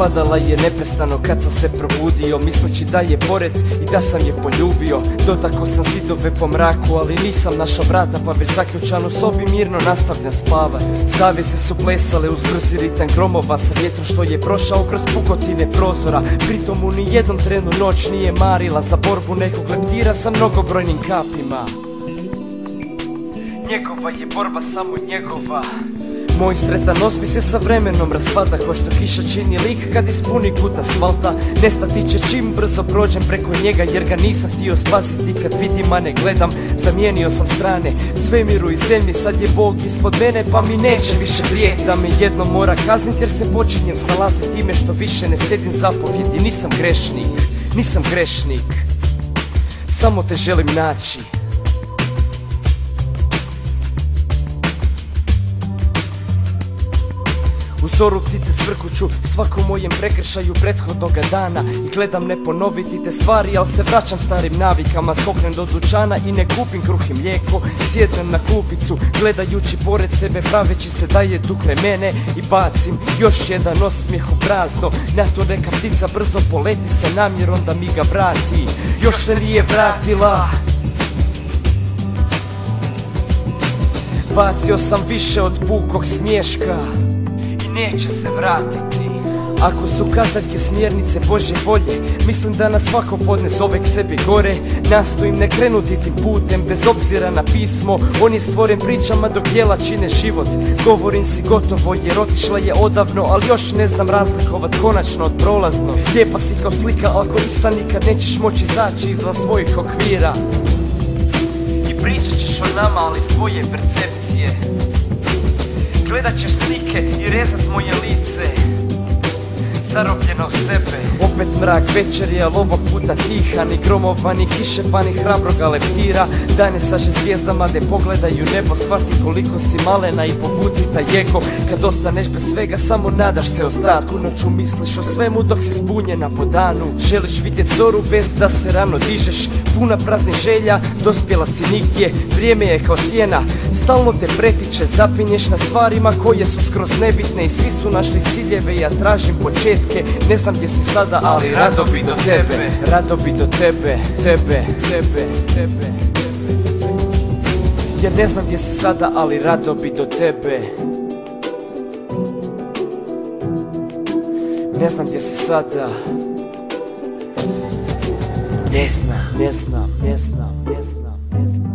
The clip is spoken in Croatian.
Padala je neprestano kad sam se probudio Misleći da je pored i da sam je poljubio. Dotako sam zidove po mraku Ali nisam našao vrata pa već zaključan u sobi mirno nastavljam spavat. Zavese su plesale uz brzi ritam gromova Sa vjetrom što je prošao kroz pukotine prozora. Pritom u nijednom trenu noć nije marila Za borbu nekog leptira sa mnogobrojnim kapima. Njegova je borba samo njegova moj sretan osmi se sa vremenom raspada Ko što kiša čini lik kad ispuni kut asfalta. Nestati će čim brzo prođem preko njega Jer ga nisam htio spasiti. Kad vidim a ne gledam Zamijenio sam strane. Svemiru i zemlji Sad je Bog ispod mene pa mi neće više grijeh Da me jedno mora kazniti jer se počinjem snalaziti Time što više ne slijedim zapovjedi. Nisam grešnik, nisam grešnik Samo te želim naći zoru ptice cvrkuću svakom mojem prekršaju prethodnoga dana. I gledam ne ponoviti te stvari, al se vraćam starim navikama. Skoknem do dućana i ne kupim kruh i mlijeko. Sjednem na klupicu, gledajući pored sebe Praveći se da je dukne mene I bacim još jedan osmijeh u prazno. Na to neka ptica brzo poleti sa namjerom da mi ga vrati. Još se nije vratila. Bacio sam više od pukog smješka neće se vratiti. Ako su kazaljke smjernice Bože volje Mislim da nas svako podne zove k sebi gore. Nastojim ne krenuti tim putem Bez obzira na pismo. On je stvoren pričama dok djela čine život. Govorim si gotovo jer otišla je odavno Ali još ne znam razlikovat konačno od prolazno. Lijepa si kao slika ako ista nikad nećeš moći izaći izvan svojih okvira. I pričat ćeš o nama ali svoje percepcije Gledat ćeš slike i rezat moje lice. Zarobljeno u sebe. Opet mrak večeri, al ovog puta tiha. Ni gromova, ni kiše, pa ni hrabroga leptira Dane saže zvijezdama, de pogledaju nebo Shvati koliko si malena i povuci taj jego Kad ostaneš bez svega, samo nadaš se ostatku Noću misliš o svemu dok si zbunjena po danu. Želiš vidjet zoru bez da se rano dižeš. Puna praznih želja, dospjela si nigdje. Vrijeme je kao sjena, stalno te pretiče Zapinješ na stvarima koje su skroz nebitne I svi su našli ciljeve, ja tražim početke. Ne znam gdje si sada, ali rado bi do tebe Rado bi do tebe, tebe, tebe, tebe Ja ne znam gdje si sada, ali rado bi do tebe. Ne znam gdje si sada. Ne znam, ne znam, ne znam